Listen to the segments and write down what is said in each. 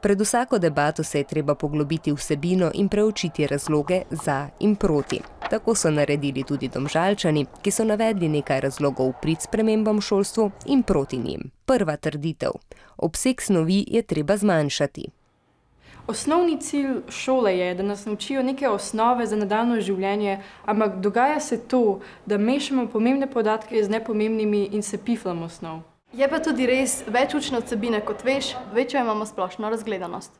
Pred vsako debato se je treba poglobiti vsebino in preučiti razloge za in proti. Tako so naredili tudi domžalčani, ki so navedli nekaj razlogov prid spremembam v šolstvu in proti njim. Prva trditev: obseg snovi je treba zmanjšati. Osnovni cilj šole je, da nas naučijo neke osnove za nadaljno življenje, ampak dogaja se to, da mešamo pomembne podatke z nepomembnimi in se piflamo osnov. Je pa tudi res, več učne vsebine kot veš, večjo imamo splošno razgledanost.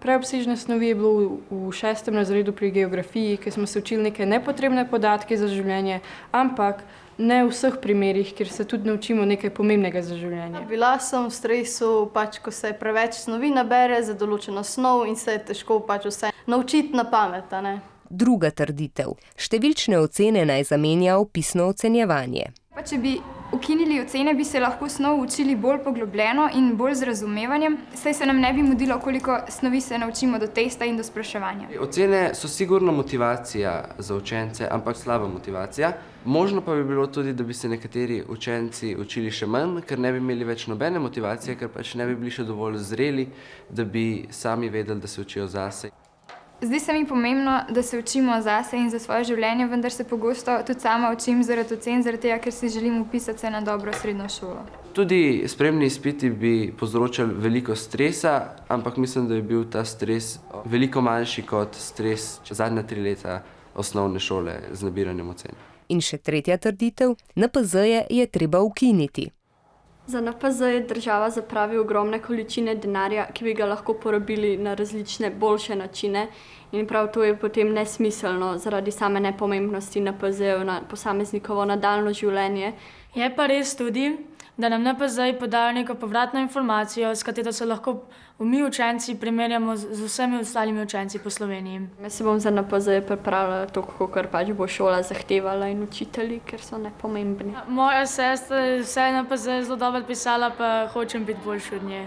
Preobsežne snovi je bilo v šestem razredu pri geografiji, kjer smo se učili neke nepotrebne podatke za življenje, ampak ne v vseh primerih, kjer se tudi naučimo nekaj pomembnega za življenje. Bila sem v stresu, pač, ko se preveč snovi nabere za določeno snov in se je težko pač vse naučiti na pamet. Druga trditev: številčne ocene naj zamenja opisno ocenjevanje. Pa če bi ukinili ocene, bi se lahko snov učili bolj poglobljeno in bolj z razumevanjem, saj se nam ne bi mudilo, koliko snovi se naučimo do testa in do spraševanja. Ocene so sigurno motivacija za učence, ampak slaba motivacija. Možno pa bi bilo tudi, da bi se nekateri učenci učili še manj, ker ne bi imeli več nobene motivacije, ker pač ne bi bili še dovolj zreli, da bi sami vedeli, da se učijo zase. Zdi se mi pomembno, da se učimo zase in za svoje življenje, vendar se pogosto tudi sama učim zaradi ocen, zaradi tega, ker si želim upisati se na dobro srednjo šolo. Tudi spremni izpiti bi povzročali veliko stresa, ampak mislim, da je bil ta stres veliko manjši kot stres zadnja tri leta osnovne šole z nabiranjem ocen. In še tretja trditev: NPZ-je je treba ukiniti. Za NPZ je država zapravi ogromne količine denarja, ki bi ga lahko porabili na različne boljše načine, in prav to je potem nesmiselno zaradi same nepomembnosti NPZ-jev na posameznikovo nadaljnje življenje. Je pa res tudi, da nam NPZ-ji podajo neko povratno informacijo, s katero se lahko mi učenci primerjamo z vsemi ostalimi učenci po Sloveniji. Jaz se bom za NPZ-je pripravljala tako, kot pač bo šola zahtevala in učitelji, ker so nepomembni. Moja sestra je vse NPZ-je zelo dobro pisala, pa hočem biti boljša od nje.